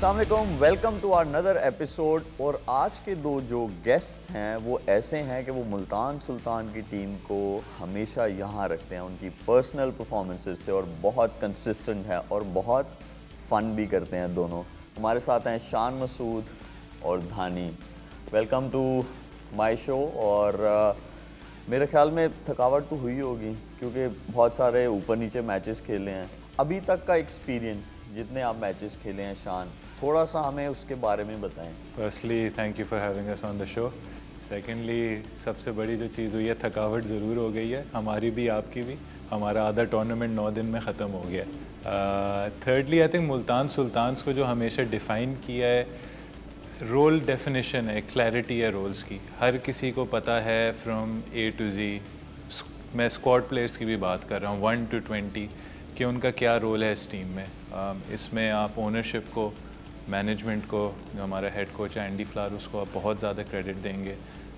Aslam welcome to another episode और आज के दो जो गेस्ट हैं वो ऐसे हैं कि वो मुल्तान सुल्तान की टीम को हमेशा यहाँ रखते हैं उनकी पर्सनल परफॉर्मेंसेस से और बहुत कंसिस्टेंट है और बहुत फ़न भी करते हैं दोनों। हमारे साथ हैं शान मसूद और Dhani. Welcome to my show और uh, मेरे ख्याल में थकावट तो हुई होगी क्योंकि बहुत सारे ऊपर नीचे मैचेस खेले हैं। अभी तक का एक्सपीरियंस जितने आप मैचेस खेले हैं, शान थोड़ा सा हमें उसके बारे में बताएँ। Firstly thank you for having us on the show secondly सबसे बड़ी जो चीज़ हुई है, थकावट ज़रूर हो गई है, हमारी भी, आपकी भी। हमारा आधा टूर्नामेंट नौ दिन में ख़त्म हो गया thirdly I think Multan Sultans को जो हमेशा डिफ़ाइन किया है रोल डेफिनेशन है क्लैरिटी है रोल्स की। हर किसी को पता है फ्रॉम ए टू जी मैं स्क्वाड प्लेयर्स की भी बात कर रहा हूँ वन टू ट्वेंटी कि उनका क्या रोल है इस टीम में? Uh, इसमें आप ओनरशिप को मैनेजमेंट को जो हमारा हेड कोच है एंडी फ्लार उसको आप बहुत ज़्यादा क्रेडिट देंगे।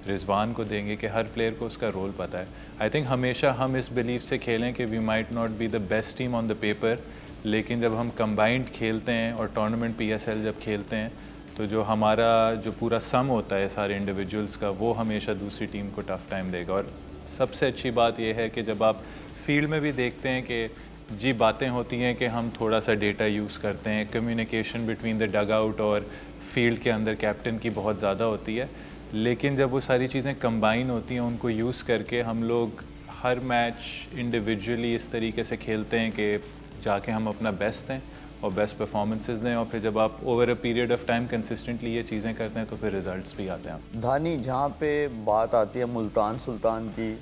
रिजवान को देंगे कि हर प्लेयर को उसका रोल पता है। आई थिंक हमेशा हम इस बिलीफ से खेलें कि we might not be the best team on the paper लेकिन जब हम कंबाइंड खेलते हैं और टूर्नामेंट पीएसएल जब खेलते हैं तो जो हमारा जो पूरा सम होता है सारे इंडिविजुअल्स का वो हमेशा दूसरी टीम को टफ़ टाइम देगा। और सबसे अच्छी बात यह है कि जब आप फ़ील्ड में भी देखते हैं कि जी, बातें होती हैं कि हम थोड़ा सा डेटा यूज़ करते हैं। Communication between the dugout और फ़ील्ड के अंदर कैप्टन की बहुत ज़्यादा होती है। लेकिन जब वो सारी चीज़ें कंबाइन होती हैं, उनको यूज़ करके हम लोग हर मैच इंडिविजुअली इस तरीके से खेलते हैं कि जाके हम अपना बेस्ट दें और बेस्ट परफॉर्मेंसेस दें और फिर जब आप over a period of time consistently ये चीज़ें करते हैं तो फिर रिजल्ट्स भी आते हैं। धानी, जहाँ पे बात आती है मुल्तान सुल्तान की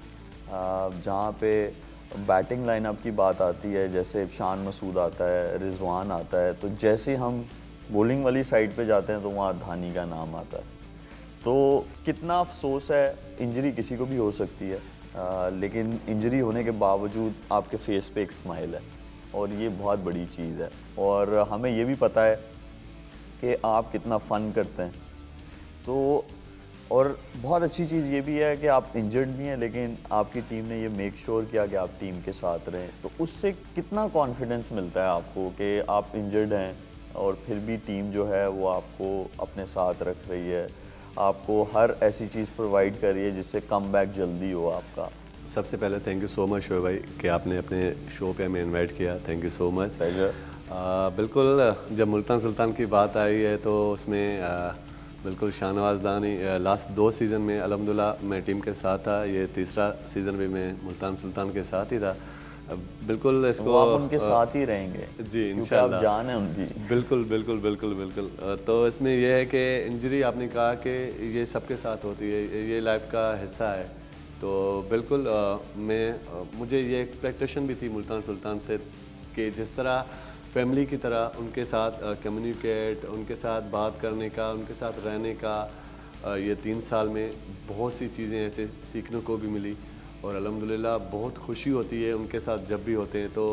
जहाँ पे बैटिंग लाइनअप की बात आती है जैसे शान मसूद आता है रिजवान आता है तो जैसे हम बॉलिंग वाली साइड पे जाते हैं तो वहाँ धानी का नाम आता है। तो कितना अफसोस है इंजरी किसी को भी हो सकती है आ, लेकिन इंजरी होने के बावजूद आपके फेस पे एक स्माइल है और ये बहुत बड़ी चीज़ है। और हमें ये भी पता है कि आप कितना फ़न करते हैं। तो और बहुत अच्छी चीज़ ये भी है कि आप इंजर्ड भी हैं लेकिन आपकी टीम ने ये मेक श्योर sure किया कि आप टीम के साथ रहें। तो उससे कितना कॉन्फिडेंस मिलता है आपको कि आप इंजर्ड हैं और फिर भी टीम जो है वो आपको अपने साथ रख रही है? आपको हर ऐसी चीज़ प्रोवाइड कर रही है जिससे कम बैक जल्दी हो आपका? सबसे पहले thank you so much show भाई कि आपने अपने शो पे हमें इनवाइट किया। थैंक यू सो मच बिल्कुल जब मुल्तान सुल्तान की बात आई है तो उसमें आ, बिल्कुल शाहनवाज दानी लास्ट दो सीज़न में अलहमदिल्ला मैं टीम के साथ था ये तीसरा सीज़न भी मैं मुल्तान सुल्तान के साथ ही था। बिल्कुल इसको आप उनके साथ ही रहेंगे जी इंशाल्लाह। जान है उनकी। बिल्कुल बिल्कुल बिल्कुल बिल्कुल। तो इसमें यह है कि इंजरी आपने कहा कि ये सबके साथ होती है ये लाइफ का हिस्सा है। तो बिल्कुल मैं मुझे ये एक्सपेक्टेशन भी थी मुल्तान सुल्तान से कि जिस तरह फैमिली की तरह उनके साथ कम्युनिकेट उनके साथ बात करने का, उनके साथ रहने का ये तीन साल में बहुत सी चीज़ें ऐसे सीखने को भी मिली। और अलहमदिल्ला बहुत खुशी होती है उनके साथ जब भी होते हैं। तो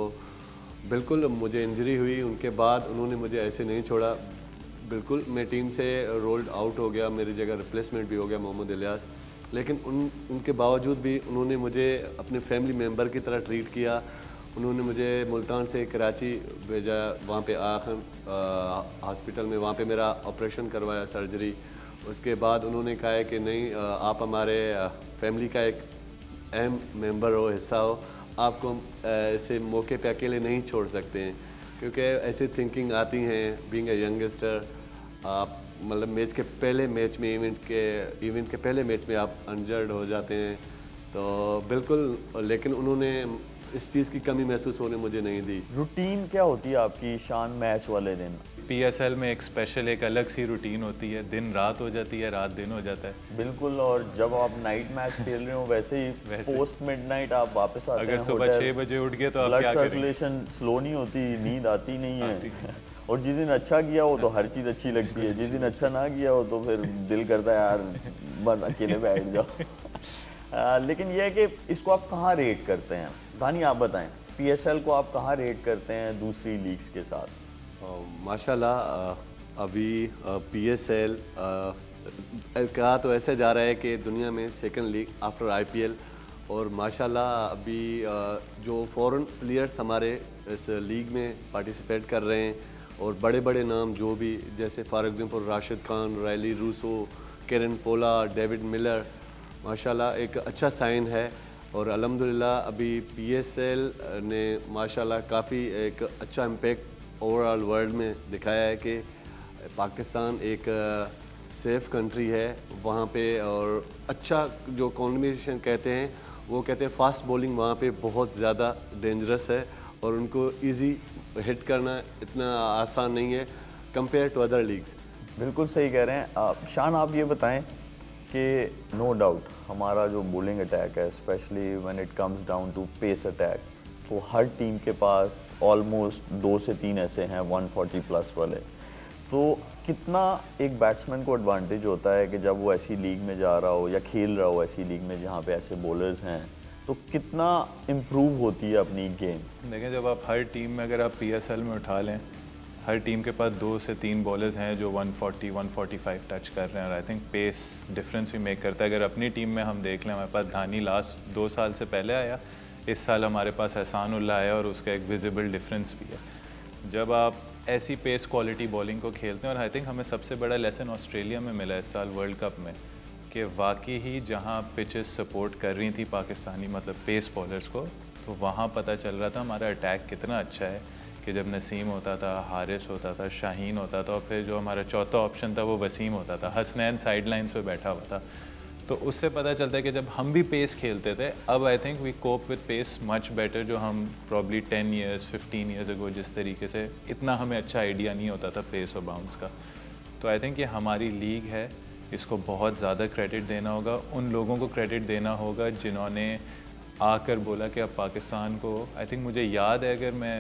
बिल्कुल मुझे इंजरी हुई, उनके बाद उन्होंने मुझे ऐसे नहीं छोड़ा। बिल्कुल मैं टीम से रोल्ड आउट हो गया, मेरी जगह रिप्लेसमेंट भी हो गया मोहम्मद इलियास। लेकिन उन, उनके बावजूद भी उन्होंने मुझे अपने फैमिली मेंबर की तरह ट्रीट किया। उन्होंने मुझे मुल्तान से कराची भेजा, वहाँ पे आखिर हॉस्पिटल में, वहाँ पे मेरा ऑपरेशन करवाया, सर्जरी। उसके बाद उन्होंने कहा है कि नहीं आप हमारे फैमिली का एक अहम मेंबर हो, हिस्सा हो आपको ऐसे मौके पे अकेले नहीं छोड़ सकते हैं। क्योंकि ऐसी थिंकिंग आती हैं बीइंग ए यंगस्टर आप मतलब मैच के पहले मैच में इवेंट के इवेंट के पहले मैच में आप अनजर्ड हो जाते हैं। तो बिल्कुल, लेकिन उन्होंने इस चीज़ की कमी महसूस होने मुझे नहीं दी। रूटीन क्या होती है आपकी शान मैच वाले दिन? पीएसएल में एक स्पेशल एक अलग सी रूटीन होती है। दिन रात हो जाती है रात दिन हो जाता है। बिल्कुल और जब आप नाइट मैच खेल रहे हो वैसे ही वैसे पोस्ट मिडनाइट आप वापस आते अगर सुबह छः बजे उठ गए तो ब्लड सर्कुलेशन स्लो नहीं होती नींद आती नहीं है। और जिस दिन अच्छा किया हो तो हर चीज़ अच्छी लगती है। जिस दिन अच्छा ना किया हो तो फिर दिल करता है यार बस अकेले बैठ जाओ। आ, लेकिन यह है कि इसको आप कहाँ रेट करते हैं? दानी आप बताएँ पीएसएल को आप कहाँ रेट करते हैं दूसरी लीग्स के साथ? माशाल्लाह अभी पीएसएल कहा तो ऐसे जा रहा है कि दुनिया में सेकंड लीग आफ्टर आईपीएल और माशाल्लाह अभी जो फॉरेन प्लेयर्स हमारे इस लीग में पार्टिसिपेट कर रहे हैं और बड़े बड़े नाम जो भी, जैसे for example Rashid Khan, Rilee Rossouw Kieron Pollard David Miller, माशाल्लाह एक अच्छा साइन है। और अल्हम्दुलिल्लाह, अभी पीएसएल ने माशाल्लाह काफ़ी एक अच्छा इम्पेक्ट ओवरऑल वर्ल्ड में दिखाया है कि पाकिस्तान एक सेफ़ कंट्री है वहाँ पे और अच्छा जो कॉम्बिनेशन कहते हैं, वो कहते हैं फास्ट बॉलिंग वहाँ पे बहुत ज़्यादा डेंजरस है और उनको इजी हिट करना इतना आसान नहीं है कंपेयर टू अदर लीग्स बिल्कुल सही कह रहे हैं। शान आप ये बताएँ कि नो डाउट हमारा जो बोलिंग अटैक है specially when it comes down to pace attack तो हर टीम के पास ऑलमोस्ट दो से तीन ऐसे हैं 140 प्लस वाले। तो कितना एक बैट्समैन को एडवांटेज होता है कि जब वो ऐसी लीग में जा रहा हो या खेल रहा हो ऐसी लीग में जहाँ पे ऐसे बॉलर्स हैं तो कितना इम्प्रूव होती है अपनी गेम देखें जब आप हर टीम में अगर आप पीएसएल में उठा लें हर टीम के पास दो से तीन बॉलर्स हैं जो 140, 145 टच कर रहे हैं और आई थिंक पेस डिफरेंस भी मेक करता है। अगर अपनी टीम में हम देख लें हमारे पास धानी लास्ट दो साल से पहले आया इस साल हमारे पास एहसान उल्ला आया और उसका एक विजिबल डिफरेंस भी है। जब आप ऐसी पेस क्वालिटी बॉलिंग को खेलते हैं और आई थिंक हमें सबसे बड़ा लेसन ऑस्ट्रेलिया में मिला इस साल वर्ल्ड कप में कि वाकई ही जहाँ पिचेस सपोर्ट कर रही थी पाकिस्तानी मतलब पेस बॉलर्स को तो वहाँ पता चल रहा था हमारा अटैक कितना अच्छा है। कि जब नसीम होता था, हारिस होता था, शाहीन होता था, और फिर जो हमारा चौथा ऑप्शन था वो वसीम होता था। हसनैन साइड लाइन्स पर बैठा हुआ था। तो उससे पता चलता है कि जब हम भी पेस खेलते थे, अब I think we cope with pace much better जो हम probably ten years fifteen years ago जिस तरीके से इतना हमें अच्छा आइडिया नहीं होता था पेस और बाउंस का। तो आई थिंक ये हमारी लीग है। इसको बहुत ज़्यादा क्रेडिट देना होगा। उन लोगों को क्रेडिट देना होगा जिन्होंने आकर बोला कि अब पाकिस्तान को आई थिंक मुझे याद है अगर मैं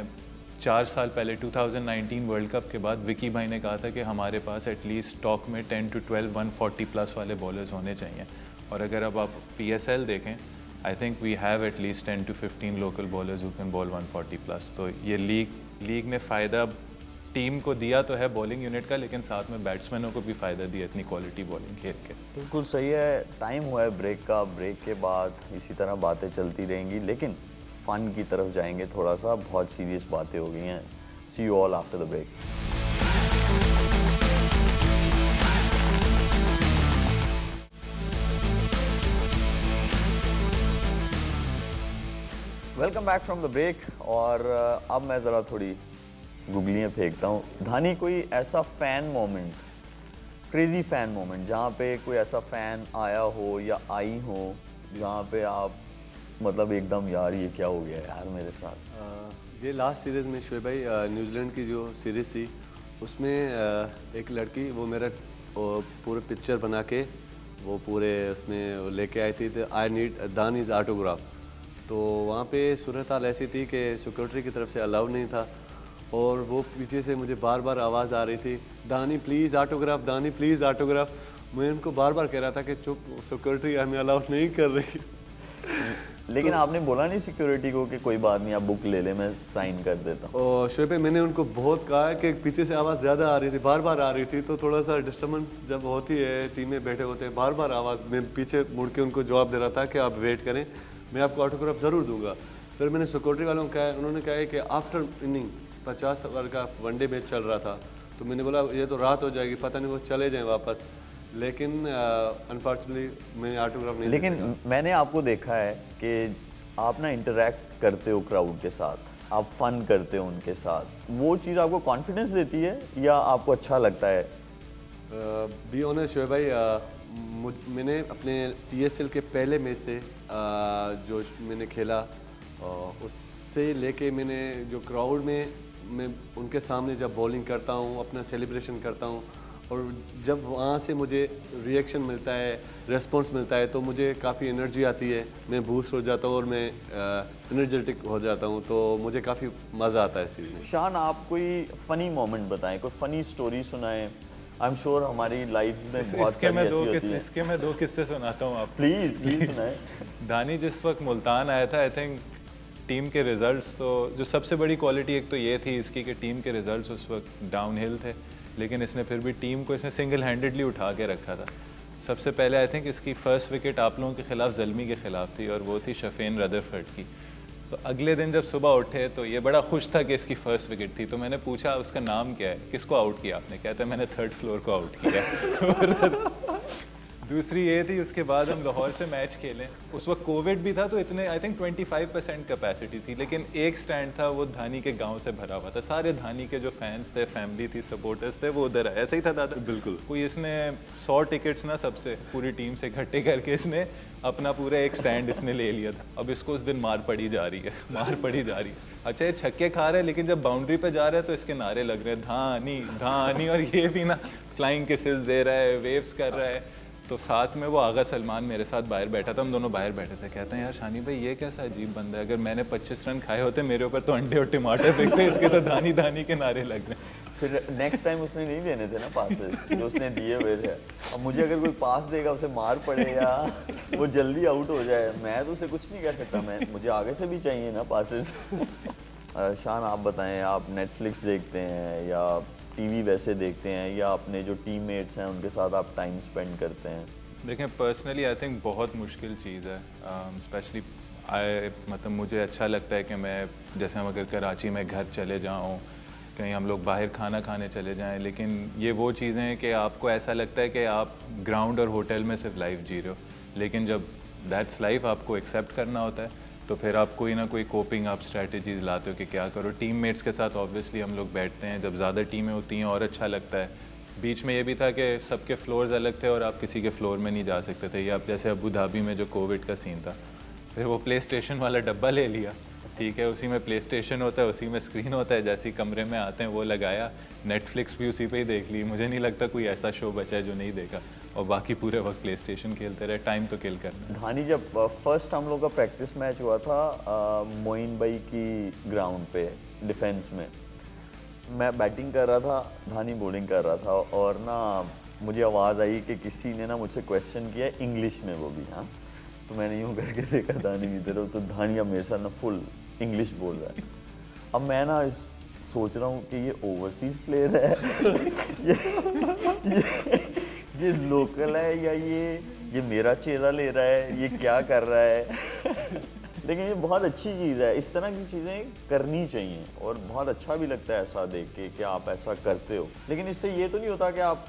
चार साल पहले 2019 वर्ल्ड कप के बाद विकी भाई ने कहा था कि हमारे पास एटलीस्ट स्टॉक में 10 टू 12 140 प्लस वाले बॉलर्स होने चाहिए। और अगर अब आप PSL देखें I think we have at least ten to 15 local bowlers who can bowl 140 plus तो ये लीग लीग ने फ़ायदा टीम को दिया तो है बॉलिंग यूनिट का, लेकिन साथ में बैट्समैनों को भी फ़ायदा दिया इतनी क्वालिटी बॉलिंग खेल के। बिल्कुल सही है टाइम हुआ है ब्रेक का ब्रेक के बाद इसी तरह बातें चलती रहेंगी, लेकिन फ़न की तरफ़ जाएँगे थोड़ा सा बहुत सीरियस बातें हो गई हैं। See you all after the break welcome back from the break और अब मैं ज़रा थोड़ी गुगलियाँ फेंकता हूँ। धानी, कोई ऐसा fan moment crazy fan moment जहाँ पे कोई ऐसा फ़ैन आया हो या आई हो, जहाँ पे आप मतलब एकदम, यार, ये क्या हो गया यार मेरे साथ? ये लास्ट सीरीज़ में शोएब भाई न्यूजीलैंड की जो सीरीज़ थी, उसमें एक लड़की, वो मेरा पूरे पिक्चर बना के, वो पूरे उसमें लेके आई थी I need than is autograph तो वहाँ पे सूरत हाल ऐसी थी कि सिक्योरिटी की तरफ़ से अलाउ नहीं था और वो पीछे से मुझे बार बार आवाज़ आ रही थी दानी प्लीज़ आटोग्राफ दानी प्लीज़ आटोग्राफ मैं उनको बार बार कह रहा था कि, चुप सिक्योरिटी हमें अलाउ नहीं कर रही. लेकिन तो, आपने बोला नहीं सिक्योरिटी को कि कोई बात नहीं आप बुक ले ले मैं साइन कर देता। हूँ और शोएब मैंने उनको बहुत कहा कि पीछे से आवाज़ ज़्यादा आ रही थी बार बार आ रही थी तो थोड़ा सा डिस्टर्बेंस जब होती है टीम में बैठे होते हैं बार बार आवाज़ मैं पीछे मुड़ के उनको जवाब दे रहा था कि आप वेट करें मैं आपको ऑटोग्राफ ज़रूर दूँगा। फिर मैंने सिक्योरिटी वालों को कहा उन्होंने कहा कि आफ्टर इनिंग पचास ओवर का वनडे मैच चल रहा था तो मैंने बोला ये तो रात हो जाएगी पता नहीं वो चले जाएँ वापस। लेकिन अनफॉर्चुनेटली मैंने ऑटोग्राफ नहीं लेकिन मैंने आपको देखा है कि आप ना इंटरेक्ट करते हो क्राउड के साथ आप फन करते हो उनके साथ। वो चीज़ आपको कॉन्फिडेंस देती है या आपको अच्छा लगता है? बी ऑनेस्ट शोएब भाई मुझ मैंने अपने पी के पहले मैच से जो मैंने खेला उससे लेके मैंने जो क्राउड में मैं उनके सामने जब बॉलिंग करता हूँ अपना सेलिब्रेशन करता हूँ और जब वहाँ से मुझे रिएक्शन मिलता है रेस्पॉन्स मिलता है तो मुझे काफ़ी एनर्जी आती है। मैं बूस्ट हो जाता हूँ और मैं एनर्जेटिक हो जाता हूँ तो मुझे काफ़ी मज़ा आता है इसी में। शान आप कोई फ़नी मोमेंट बताएँ कोई फ़नी स्टोरी सुनाएँ। आई एम श्योर हमारी लाइफ में इस, बहुत इसके मैं दो किस्से इसके मैं दो किस्से सुनाता हूँ आप प्लीज़ प्लीज़ सुनाए। दानी जिस वक्त मुल्तान आया था आई थिंक टीम के रिजल्ट्स तो जो सबसे बड़ी क्वालिटी एक तो ये थी इसकी कि टीम के रिजल्ट्स उस वक्त डाउन हिल थे। लेकिन इसने फिर भी टीम को इसने सिंगल हैंडेडली उठा के रखा था। सबसे पहले आई थिंक इसकी फ़र्स्ट विकेट आप लोगों के ख़िलाफ़, जलमी के ख़िलाफ़ थी और वो थी शफेन रदरफर्ड की। तो अगले दिन जब सुबह उठे तो ये बड़ा खुश था कि इसकी फ़र्स्ट विकेट थी। तो मैंने पूछा, उसका नाम क्या है? किसको आउट किया आपने? कहते मैंने थर्ड फ्लोर को आउट किया दूसरी ये थी उसके बाद हम लाहौर से मैच खेले। उस वक्त कोविड भी था तो इतने आई थिंक 25 परसेंट कैपेसिटी थी लेकिन एक स्टैंड था वो धानी के गाँव से भरा हुआ था। सारे धानी के जो फैंस थे फैमिली थी सपोर्टर्स थे वो उधर आए। ऐसा ही था दादा। बिल्कुल। कोई इसने सौ टिकट्स ना सबसे पूरी टीम से इकट्ठे करके इसने अपना पूरा एक स्टैंड इसने ले लिया था। अब इसको उस दिन मार पड़ी जा रही है मार पड़ी जा रही है। अच्छा ये छक्के खा रहे हैं लेकिन जब बाउंड्री पे जा रहे हैं तो इसके नारे लग रहे हैं धानी धानी और ये भी ना फ्लाइंग किसेस दे रहा है वेव्स कर रहा है। तो साथ में वो आगा सलमान मेरे साथ बाहर बैठा था, हम दोनों बाहर बैठे थे। कहते हैं, यार शानी भाई, ये कैसा अजीब बंदा है? अगर मैंने 25 रन खाए होते मेरे ऊपर तो अंडे और टमाटर फेंकते इसके तो धानी धानी के नारे लग रहे फिर नेक्स्ट टाइम उसने नहीं देने थे ना पासेस जो उसने दिए हुए थे। अब मुझे अगर कोई पास देगा, उसे मार पड़े या वो जल्दी आउट हो जाए, मैं तो उसे कुछ नहीं कर सकता। मैं, मुझे आगे से भी चाहिए ना पासेस शान, आप बताएँ, आप नेटफ्लिक्स देखते हैं या टीवी वैसे देखते हैं या अपने जो टीममेट्स हैं उनके साथ आप टाइम स्पेंड करते हैं? देखें पर्सनली आई थिंक बहुत मुश्किल चीज़ है स्पेशली um, आई मतलब मुझे अच्छा लगता है कि मैं जैसे हम अगर कराची में घर चले जाऊँ कहीं हम लोग बाहर खाना खाने चले जाएँ लेकिन ये वो चीज़ें हैं कि आपको ऐसा लगता है कि आप ग्राउंड और होटल में सिर्फ़ लाइफ जी रहे हो लेकिन जब दैट्स लाइफ आपको एक्सेप्ट करना होता है तो फिर आप कोई ना कोई कोपिंग आप स्ट्रैटेजीज़ लाते हो कि क्या करो। टीममेट्स के साथ ऑब्वियसली हम लोग बैठते हैं, जब ज़्यादा टीमें होती हैं और अच्छा लगता है। बीच में ये भी था कि सबके फ्लोर्स अलग थे और आप किसी के फ्लोर में नहीं जा सकते थे। या आप जैसे अबू धाबी में जो कोविड का सीन था। फिर वो प्ले स्टेशन वाला डब्बा ले लिया। ठीक है, उसी में प्ले स्टेशन होता है, उसी में स्क्रीन होता है, जैसे कमरे में आते हैं, वो लगाया। नेटफ्लिक्स भी उसी पे ही देख ली। मुझे नहीं लगता कोई ऐसा शो बचा है जो नहीं देखा। और बाकी पूरे वक्त प्ले स्टेशन खेलते रहे टाइम तो किल करना। धानी जब फ़र्स्ट हम लोग का प्रैक्टिस मैच हुआ था मोइन भाई की ग्राउंड पे डिफेंस में। मैं बैटिंग कर रहा था धानी बॉलिंग कर रहा था और ना मुझे आवाज़ आई कि किसी ने ना मुझसे क्वेश्चन किया इंग्लिश में वो भी हाँ। तो मैंने यूँ करके देखा धानी की तरफ़ तो धानी अब मेरे साथ ना फुल इंग्लिश बोल रहा है। अब मैं ना सोच रहा हूँ कि ये ओवरसीज़ प्लेयर है। ये, ये ये लोकल है या ये ये मेरा चेहरा ले रहा है, ये क्या कर रहा है? लेकिन ये बहुत अच्छी चीज़ है। इस तरह की चीज़ें करनी चाहिए और बहुत अच्छा भी लगता है ऐसा देख के कि आप ऐसा करते हो। लेकिन इससे ये तो नहीं होता कि आप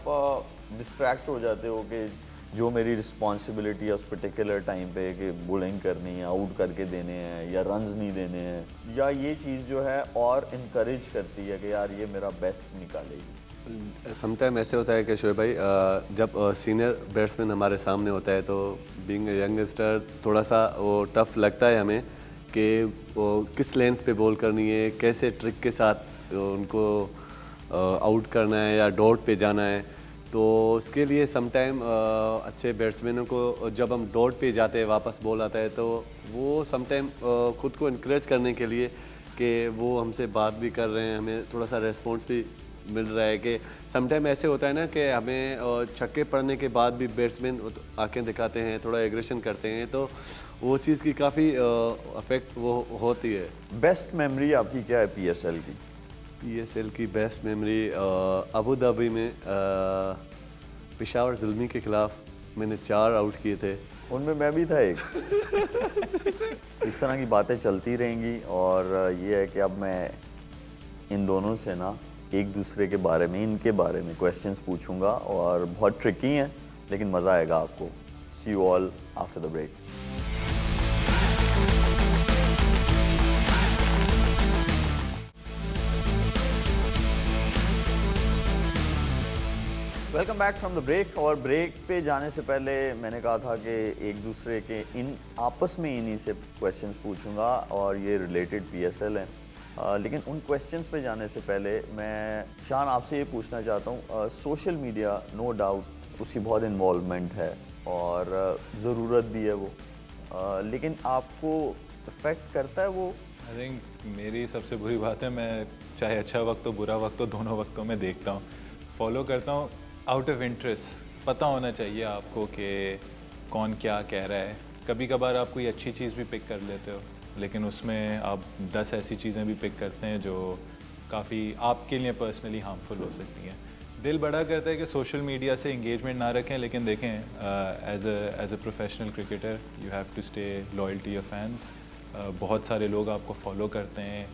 डिस्ट्रैक्ट हो जाते हो कि जो मेरी रिस्पॉन्सिबिलिटी है उस पर्टिकुलर टाइम पे कि बुलिंग करनी है आउट करके देने हैं या रन्स नहीं देने हैं। या ये चीज़ जो है और इनक्रेज करती है कि यार ये मेरा बेस्ट निकालेगी। समटाइम ऐसे होता है कि शोएब भाई जब सीनियर बैट्समैन हमारे सामने होता है तो बीइंग यंगस्टर थोड़ा सा वो टफ लगता है हमें कि वो किस लेंथ पे बॉल करनी है, कैसे ट्रिक के साथ उनको आउट करना है या डॉट पे जाना है। तो उसके लिए समटाइम अच्छे बैट्समैनों को जब हम डॉट पे जाते हैं, वापस बॉल आता है तो वो समटाइम खुद को इनक्रेज करने के लिए कि वो हमसे बात भी कर रहे हैं, हमें थोड़ा सा रेस्पॉन्स भी मिल रहा है कि समटाइम ऐसे होता है ना कि हमें छक्के पड़ने के बाद भी बैट्समैन आँखें दिखाते हैं थोड़ा एग्रेशन करते हैं तो वो चीज़ की काफ़ी अफेक्ट वो होती है। बेस्ट मेमोरी आपकी क्या है पीएसएल की? पीएसएल की बेस्ट मेमोरी अबू धाबी में पिशावर जुलमी के ख़िलाफ़ मैंने चार आउट किए थे। उनमें मैं भी था एक। इस तरह की बातें चलती रहेंगी और ये है कि अब मैं इन दोनों से ना एक दूसरे के बारे में, इनके बारे में क्वेश्चन पूछूँगा और बहुत ट्रिकी हैं, लेकिन मज़ा आएगा आपको। See you all after the break welcome back from the break और ब्रेक पे जाने से पहले मैंने कहा था कि एक दूसरे के इन, आपस में इन्हीं से क्वेश्चंस पूछूँगा और ये रिलेटेड पीएसएल हैं। लेकिन उन क्वेश्चंस पे जाने से पहले मैं शान आपसे ये पूछना चाहता हूँ सोशल मीडिया नो डाउट उसकी बहुत इन्वॉल्वमेंट है और ज़रूरत भी है वो। आ, लेकिन आपको इफ़ेक्ट करता है वो? आई थिंक मेरी सबसे बुरी बात है मैं चाहे अच्छा वक्त हो बुरा वक्त हो दोनों वक्तों में देखता हूँ। फॉलो करता हूँ आउट ऑफ़ इंटरेस्ट पता होना चाहिए आपको कि कौन क्या कह रहा है। कभी कभार आप कोई अच्छी चीज़ भी पिक कर लेते हो। लेकिन उसमें आप दस ऐसी चीज़ें भी पिक करते हैं जो काफ़ी आपके लिए पर्सनली हार्मफुल हो सकती हैं। दिल बड़ा करता है कि सोशल मीडिया से इंगेजमेंट ना रखें लेकिन देखें as as a professional cricketer you have to stay loyal to your fans बहुत सारे लोग आपको फॉलो करते हैं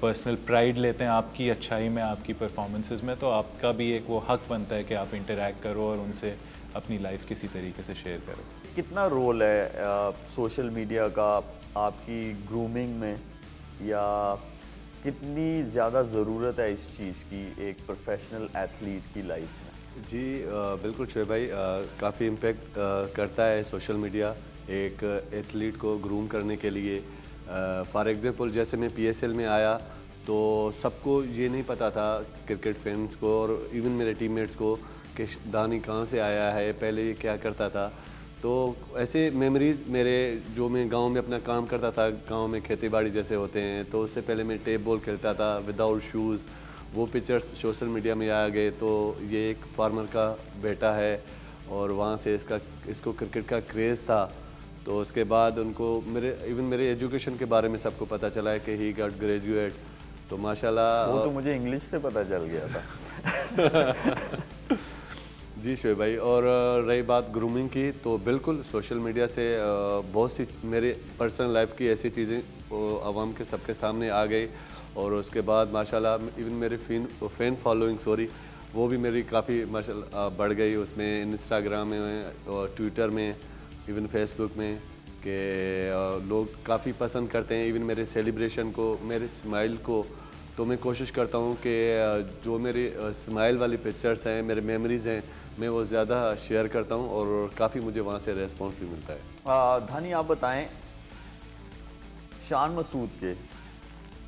पर्सनल uh, प्राइड लेते हैं आपकी अच्छाई में आपकी परफॉर्मेंसेस में तो आपका भी एक वो हक बनता है कि आप इंटरेक्ट करो और उनसे अपनी लाइफ किसी तरीके से शेयर करो। कितना रोल है सोशल uh, मीडिया का आपकी ग्रूमिंग में या कितनी ज़्यादा ज़रूरत है इस चीज़ की, एक प्रोफेशनल एथलीट की लाइफ में? जी बिल्कुल शोएब भाई काफ़ी इम्पेक्ट करता है सोशल मीडिया एक एथलीट को ग्रूम करने के लिए। फॉर एग्ज़ाम्पल जैसे मैं पीएसएल में आया तो सबको ये नहीं पता था क्रिकेट फैंस को और इवन मेरे टीममेट्स को, कि दानी कहाँ से आया है, पहले ये क्या करता था। तो ऐसे मेमोरीज़ मेरे जो मैं गाँव में अपना काम करता था गाँव में खेती बाड़ी जैसे होते हैं तो उससे पहले मैं टेप बॉल खेलता था विदाउट शूज़ वो पिक्चर्स सोशल मीडिया में आ गए तो ये एक फार्मर का बेटा है और वहाँ से इसका इसको क्रिकेट का क्रेज़ था। तो उसके बाद उनको मेरे इवन मेरे एजुकेशन के बारे में सबको पता चला है कि ही गट ग्रेजुएट तो माशाल्लाह वो तो मुझे इंग्लिश से पता चल गया था। जी शोएब भाई, और रही बात ग्रूमिंग की तो बिल्कुल सोशल मीडिया से बहुत सी, मेरे पर्सनल लाइफ की ऐसी चीज़ें आवाम के सबके सामने आ गई, और उसके बाद माशाल्लाह इवन मेरे फ़ैन फ़ैन फॉलोइंग सॉरी वो भी मेरी काफ़ी माशा बढ़ गई उसमें इंस्टाग्राम में, और ट्विटर में इवन फेसबुक में, कि लोग काफ़ी पसंद करते हैं इवन मेरे सेलिब्रेशन को, मेरे स्माइल को तो मैं कोशिश करता हूँ कि जो मेरी स्माइल वाली पिक्चर्स हैं मेरे मेमोरीज़ हैं मैं वो ज़्यादा शेयर करता हूँ और काफ़ी मुझे वहाँ से रेस्पॉन्स भी मिलता है। धानी आप बताएँ शान मसूद के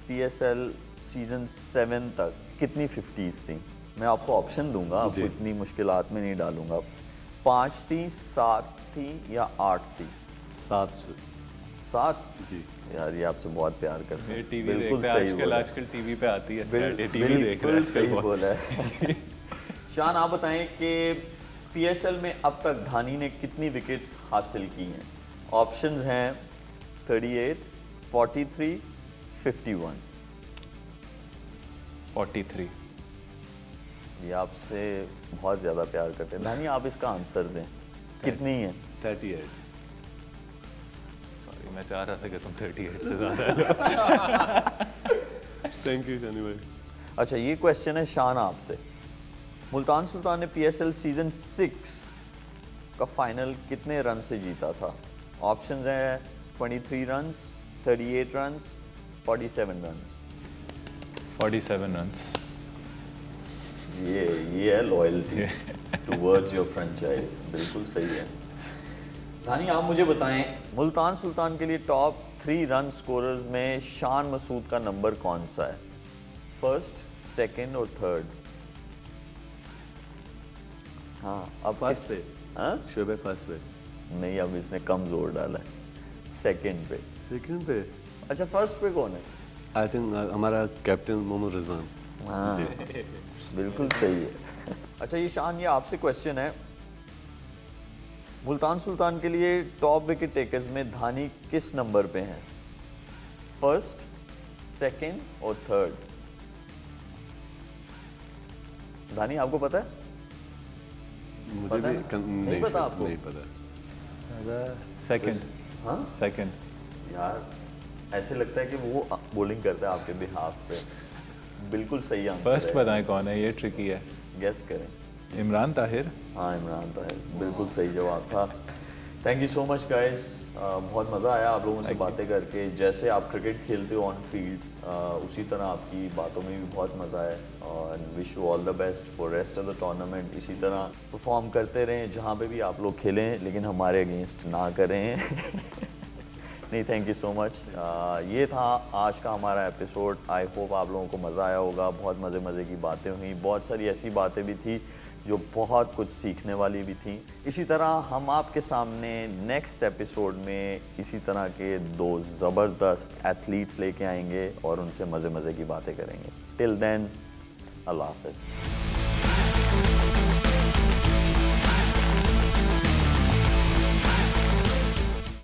पीएसएल सीज़न सेवन तक कितनी फिफ्टीज़ थी? मैं आपको ऑप्शन दूँगा आपको इतनी मुश्किलात में नहीं डालूँगा। पाँच थी सात थी या आठ थी? सात सात? जी। यार ये आपसे बहुत प्यार करते हैं। टीवी बिल्कुल सही आजकल आजकल टीवी पे आती है बिल, टीवी देख रहे सही बोला है। शान आप बताएँ कि पीएसएल में अब तक धानी ने कितनी विकेट्स हासिल की हैं? ऑप्शंस हैं 38, 43, 51 43 ये आपसे बहुत ज़्यादा प्यार करते हैं। धानी आप इसका आंसर दें। कितनी है? 38 कि मैं चाह रहा था कि तुम 38 से ज़्यादा थैंक यू शनि भाई अच्छा ये क्वेश्चन है शान आपसे। मुल्तान सुल्तान ने पीएसएल सीज़न सिक्स का फाइनल कितने रन से जीता था? ऑप्शंस हैं 23 रन्स 38 रन्स 47 रन्स 47 रन्स ये ये है लॉयल्टी टुवर्ड्स योर फ्रेंचाइज बिल्कुल सही है। धानी आप मुझे बताएँ। मुल्तान सुल्तान के लिए टॉप थ्री रन स्कोरर्स में शान मसूद का नंबर कौन सा है? फ़र्स्ट सेकंड और थर्ड हाँ अब फ़र्स्ट पे। हाँ? शुभ फ़र्स्ट पे। नहीं अब इसने कम ज़ोर डाला है। सेकंड पे। सेकंड पे? अच्छा फ़र्स्ट पे कौन है? आई थिंक uh, हमारा कैप्टन मोहम्मद रिजवान। हाँ। बिल्कुल सही है। अच्छा ये शान ये आपसे क्वेश्चन है। मुल्तान सुल्तान के लिए टॉप विकेट टेकर्स में धानी किस नंबर पे हैं? फ़र्स्ट सेकंड और थर्ड धानी आपको पता है? मुझे पता भी है? कन- नहीं पता आपको? नहीं पता। सेकंड हाँ? सेकंड यार ऐसे लगता है कि वो बॉलिंग करता है आपके बिहाफ पे। बिल्कुल सही आंसर फ़र्स्ट बताएँ कौन है? ये ट्रिकी है। गेस करें। इमरान ताहिर। हाँ इमरान ताहिर बिल्कुल सही जवाब था। Thank you so much guys बहुत मज़ा आया आप लोगों से बातें करके। जैसे आप क्रिकेट खेलते हो ऑन फ़ील्ड उसी तरह आपकी बातों में भी बहुत मज़ा आया। और wish you all the best for rest of the tournament इसी तरह परफॉर्म करते रहें जहाँ पे भी आप लोग खेलें लेकिन हमारे अगेंस्ट ना करें। नहीं थैंक यू सो मच ये था आज का हमारा एपिसोड आई होप आप लोगों को मज़ा आया होगा। बहुत मज़े मज़े की बातें हुई। बहुत सारी ऐसी बातें भी थी जो बहुत कुछ सीखने वाली भी थी। इसी तरह हम आपके सामने नेक्स्ट एपिसोड में इसी तरह के दो ज़बरदस्त एथलीट्स लेके आएँगे और उनसे मज़े मज़े की बातें करेंगे। टिल देन अल्लाह हाफिज़।